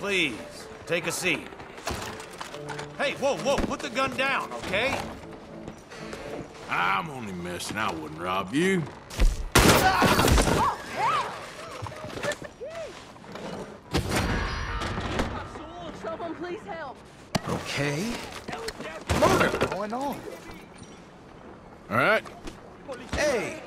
Please, take a seat. Hey, whoa, whoa, put the gun down, okay? I'm only messing. I wouldn't rob you. Someone. Okay. Murder going on? All right? Hey,